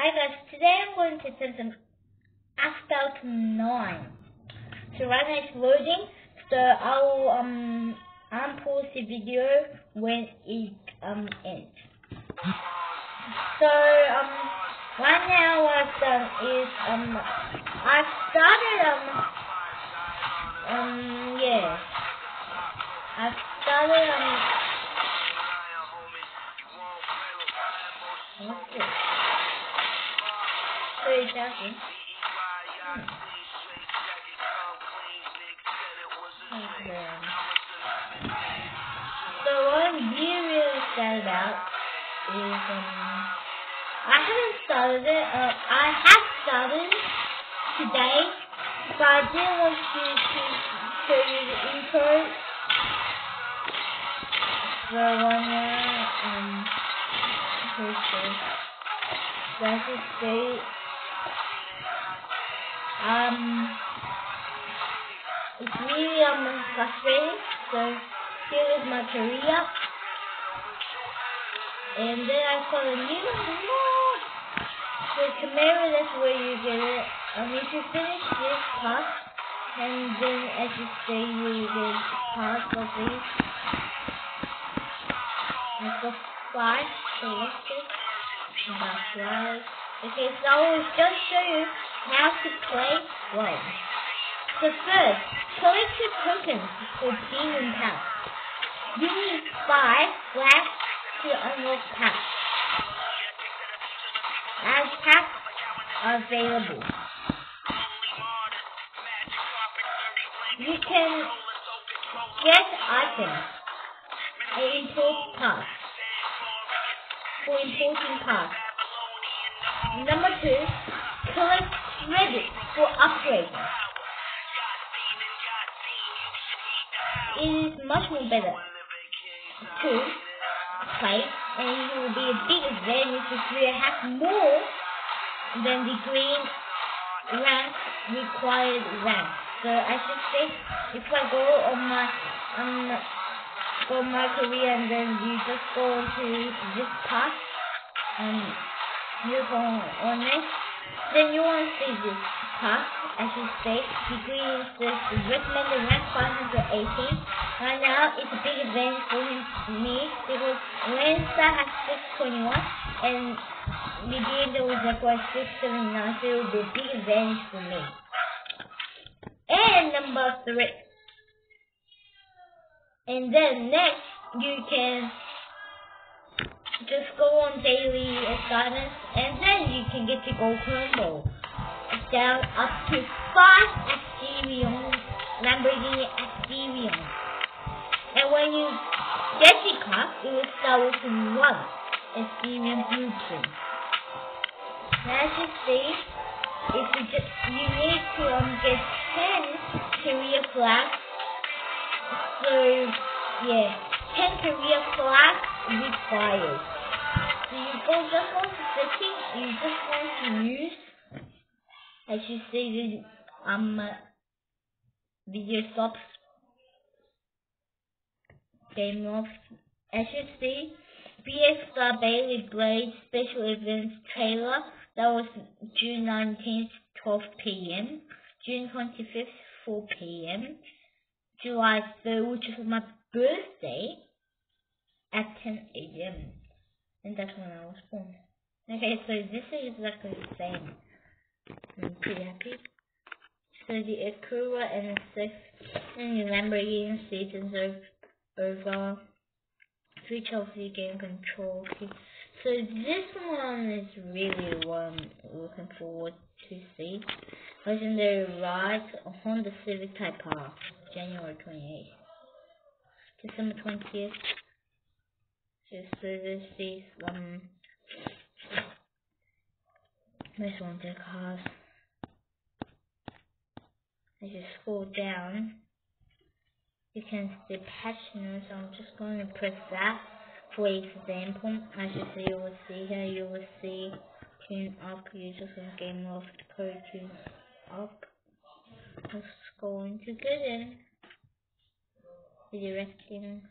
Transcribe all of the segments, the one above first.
Hi guys, today I'm going to send some Asphalt 9. So right now it's loading, so I'll um unpause the video when it um ends. So um right now what I've done is um I've started um um yeah I've started um It's asking. Okay. So what I'm really excited about is um I haven't started it. Uh, I have started today, but I didn't want to, show you the intro. So wanna um here's the let's just say um it's really um frustrating. So here is my career. And then I saw the new one. So Camaro, that's where you get it. Um, if you finish this part, and then as you say, you get part of these. I've got five selected. About five. Okay, so I will just show you how to play one. So first, collect your tokens for demon pass. You need five flash to unlock packs. As packs are available. You can get items and import parts for importing parts. Number two, collect credit for upgrading. It is much more better to play and you will be a big advantage if you have more than the green rank required rank. So I should say if I go on my um go on my career and then you just go into this path and you go on it, then you won't see this path. I should say degree is this recommended rank 518. Right now, it's a big advantage for him, me because Lancer has 621 and the Diego was required 679, so it will be a big advantage for me. And number three. And then next, you can just go on daily assignments, and then you can get the gold combo. Down up to five Asterion, Lamborghini Asterion. And when you get the car, it will start with one Asterion blueprint. As you see, if you just you need to um get ten career flags. So yeah, ten career flags required. So you go just want to you just want to use as you see the um video stops game off. As you see, BX Star Bailey Blade special events trailer that was June 19th, 12 p.m. June 25th, 4 p.m. July 3rd, which is my birthday, at 10 a.m. And that's when I was born. Okay, so this is exactly the same. I'm pretty happy. So the Acura and the six and the Lamborghini seasons are over. Three Chelsea game control. So this one is really I'm looking forward to see. Legendary Ride Honda Civic Type R, January 28th. December 20th. Just this is um this one the cars. As you scroll down, you can see passionate, so I'm just going to press that. For example, as you see, you will see here, you will see tune up, you just in game of the code tune up. It's going to get in. Redirecting.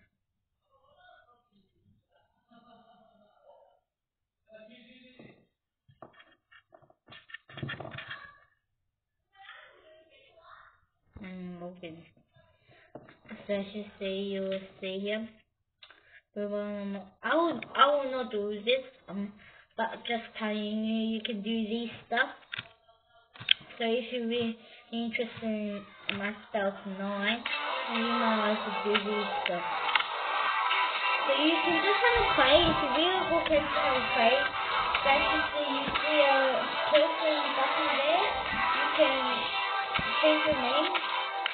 So I should say you will stay here. But um, I will I will not do this. Um, but just telling you, you can do these stuff. So if you're interested in Asphalt 9, you know how to do these stuff. So you can just have a play. If you really good can have a play. That's just so you see a person button there. You can change your name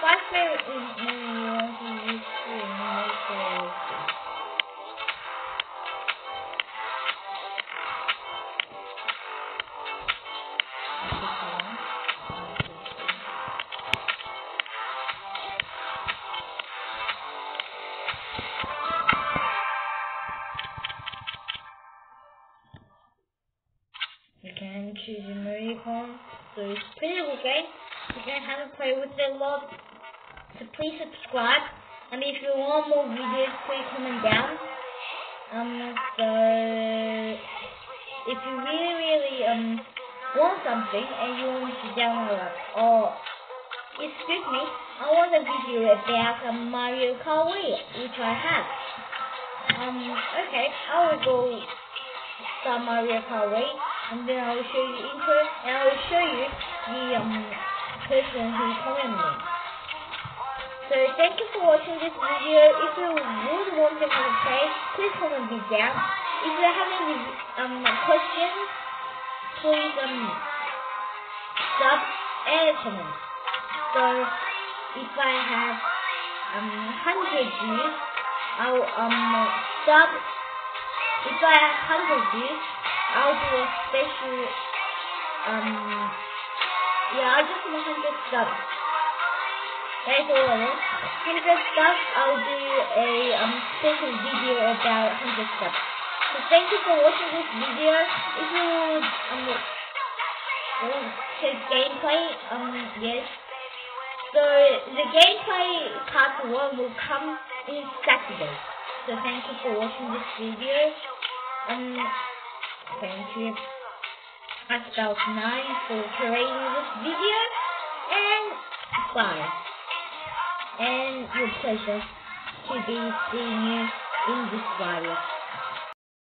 five favorite is you can choose a Kart, so it's pretty game. You can have a play with it a lot. So please subscribe. And if you want more videos, please comment down. Um, so if you really, really um want something and you want to download or excuse me, I want a video about a Mario Kart Wii, which I have. Um, okay, I will go start Mario Kart Wii and then I will show you intro, and I will show you the um, person who commented me. So thank you for watching this video. If you would want to play, please comment me down. If you have any um, questions, please um, sub and comment. So if I have um, 100 views, I'll um, sub. If I have 100 views, I'll do a special, um, yeah, I'll just do 100 subs. That's all I want. 100 subs, I'll do a um, special video about 100 subs. So thank you for watching this video. If you um, want to gameplay, um, yes. So the gameplay part 1 will come in Saturday. So thank you for watching this video. Um, Thank you. Pascal 9 for creating this video. And bye. And your pleasure to be seeing you in this video.